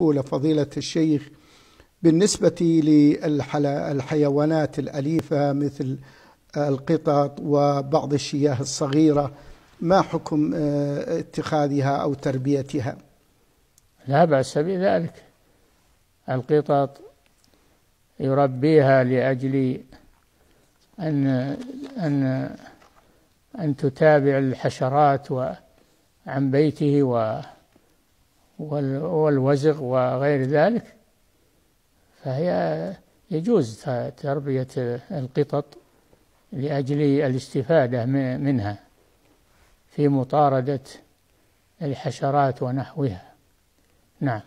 أولى فضيلة الشيخ بالنسبة للحيوانات الأليفة مثل القطط وبعض الشياه الصغيرة ما حكم آه، اتخاذها أو تربيتها؟ لا بأس بذلك. القطط يربيها لأجل أن أن أن تتابع الحشرات عن بيته و والوزغ وغير ذلك فهي يجوز تربية القطط لأجل الاستفادة منها في مطاردة الحشرات ونحوها. نعم.